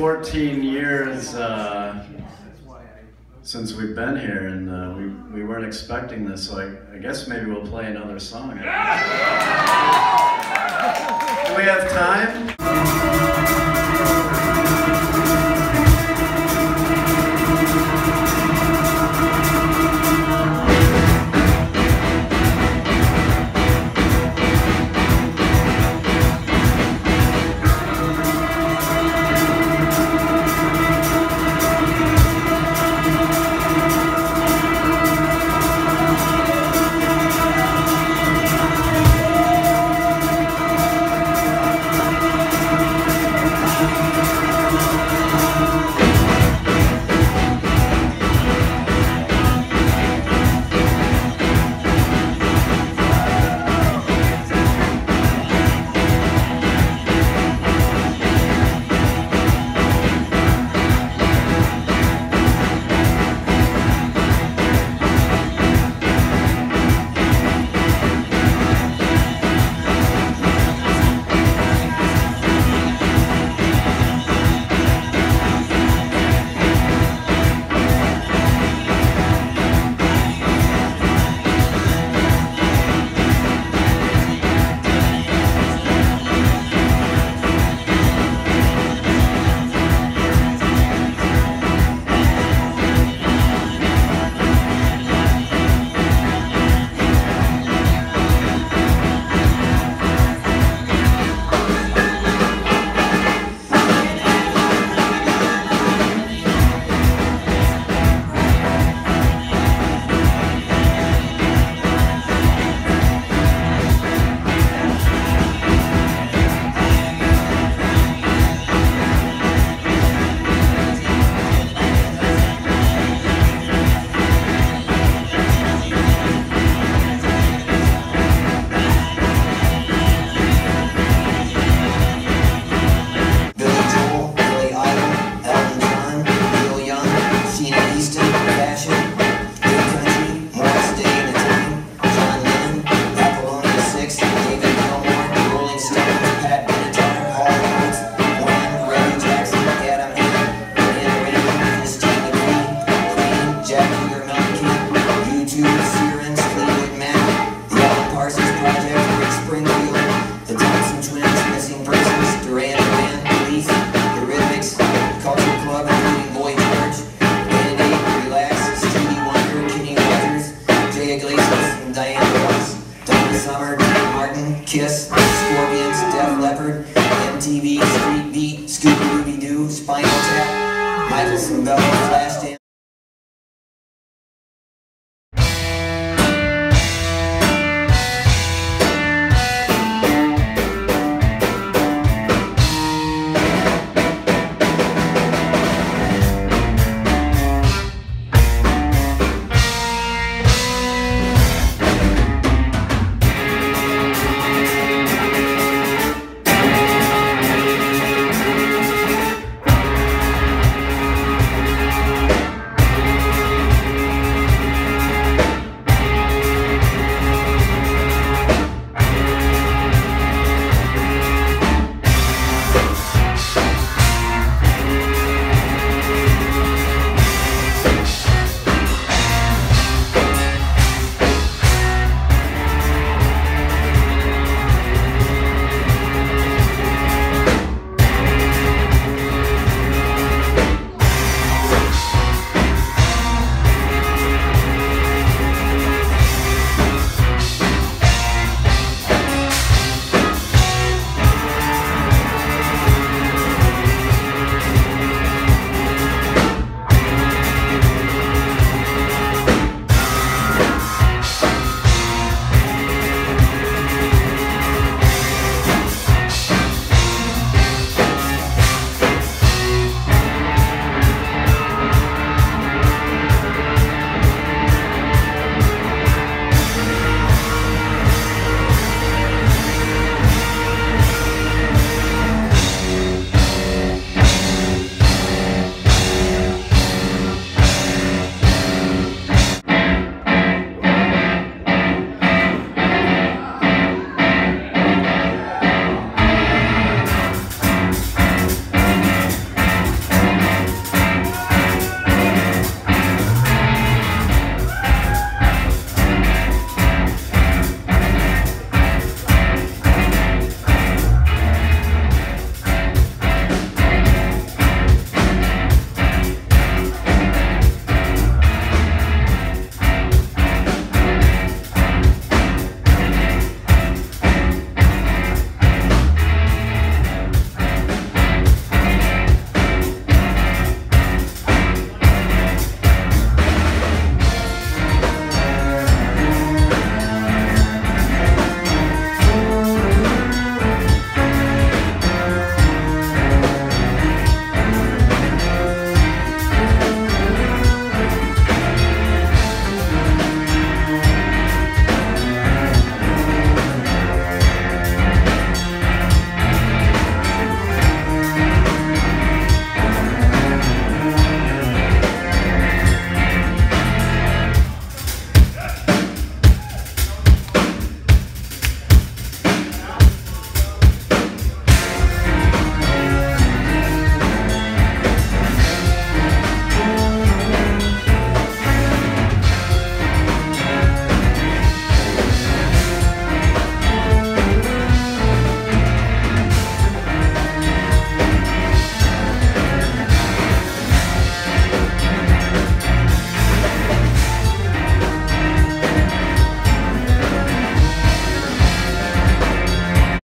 14 years uh, since we've been here, and uh, we, we weren't expecting this, so I, I guess maybe we'll play another song. Do we have time?